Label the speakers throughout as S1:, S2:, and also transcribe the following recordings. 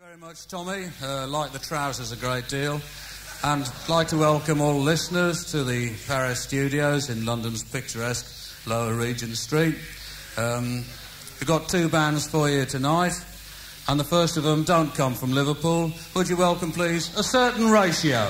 S1: very much, Tommy. Uh, like the trousers a great deal. And I'd like to welcome all listeners to the Paris studios in London's picturesque Lower Regent Street. Um, we've got two bands for you tonight, and the first of them don't come from Liverpool. Would you welcome, please, a certain ratio?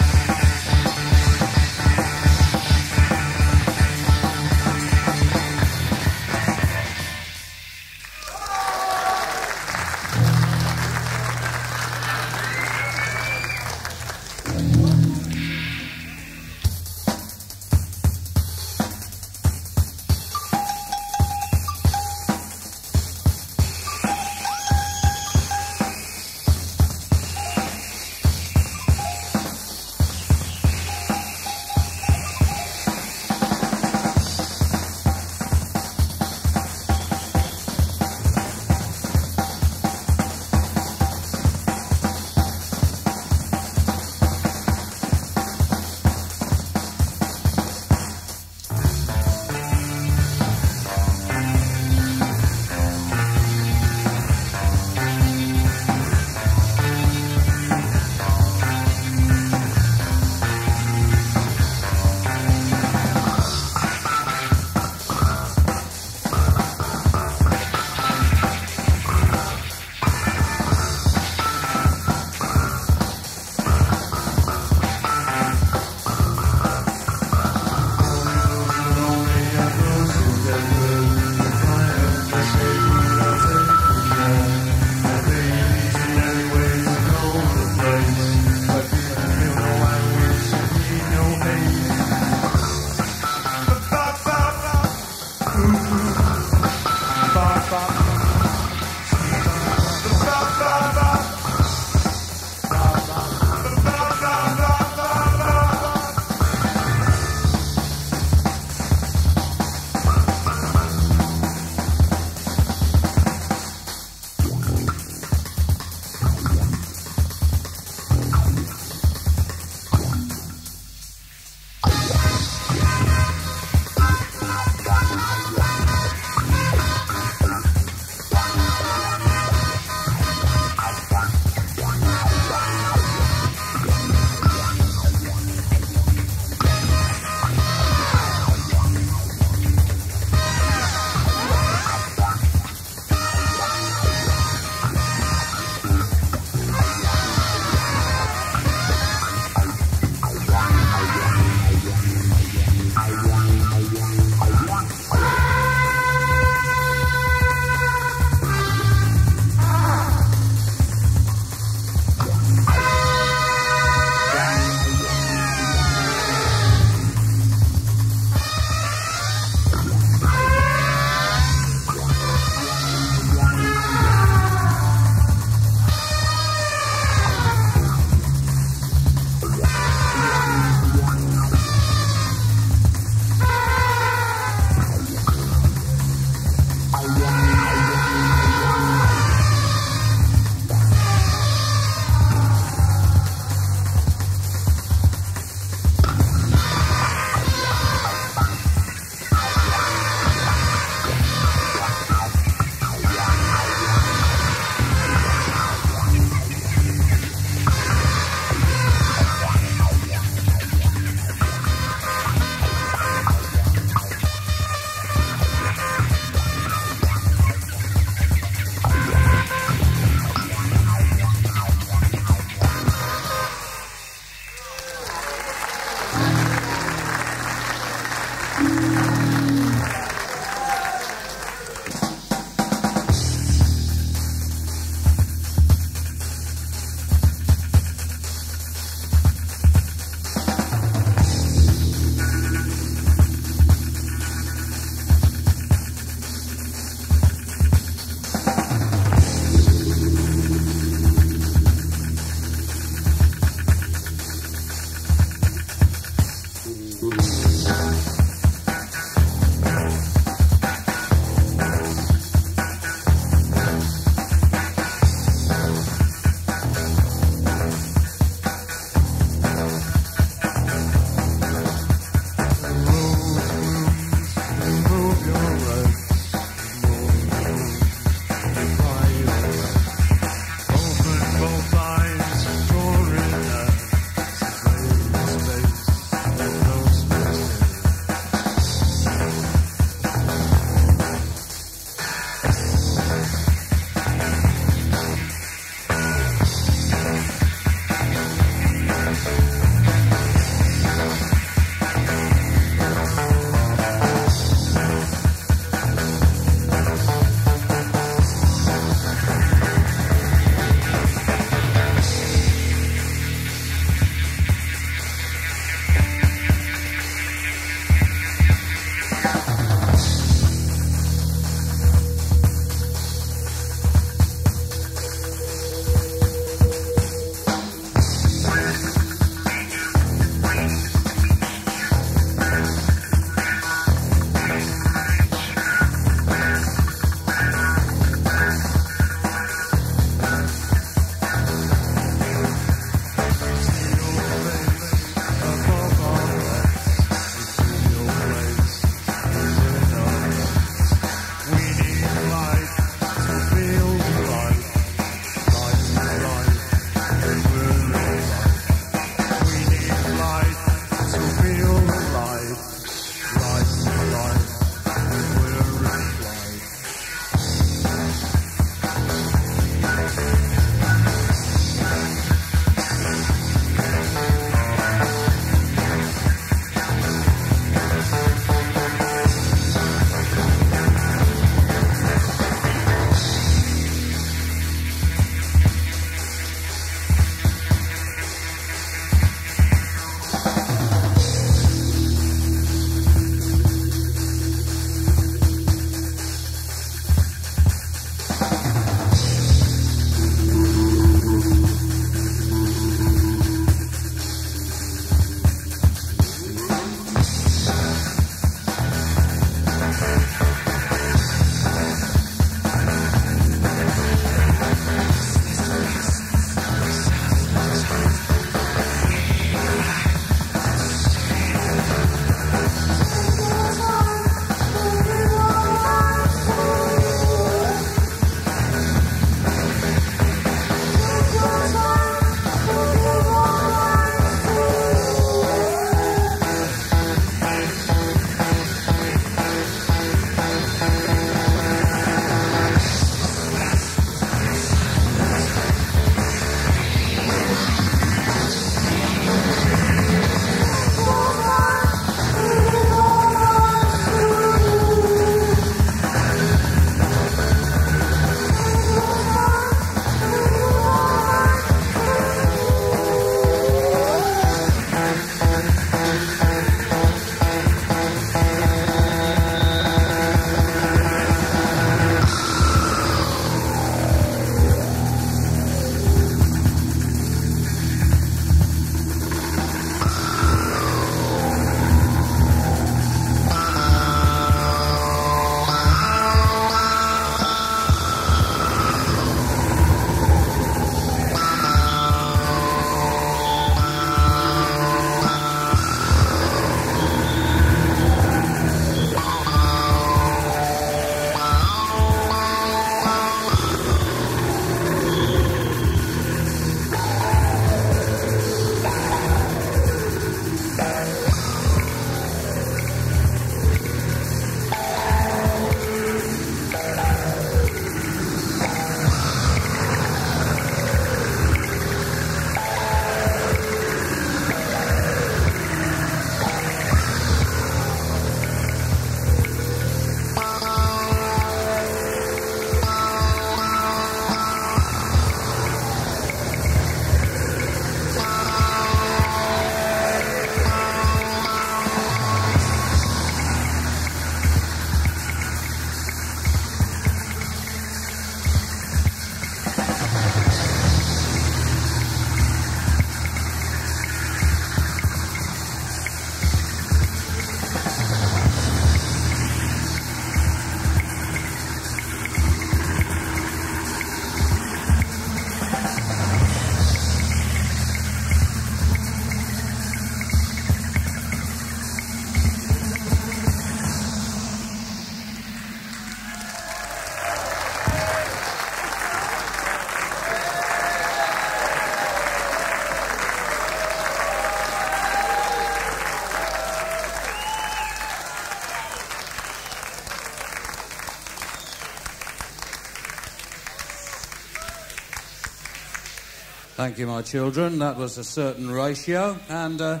S2: Thank you, my children. That was a certain ratio. And uh,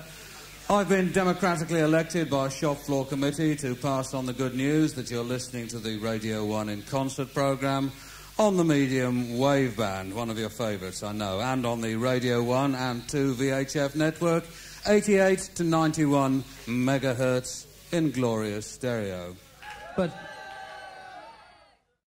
S2: I've been democratically elected by a shop floor committee to pass on the good news that you're listening to the Radio 1 in concert programme on the medium wave band, one of your favourites, I know, and on the Radio 1 and 2 VHF network, 88 to 91 megahertz in glorious stereo.
S3: But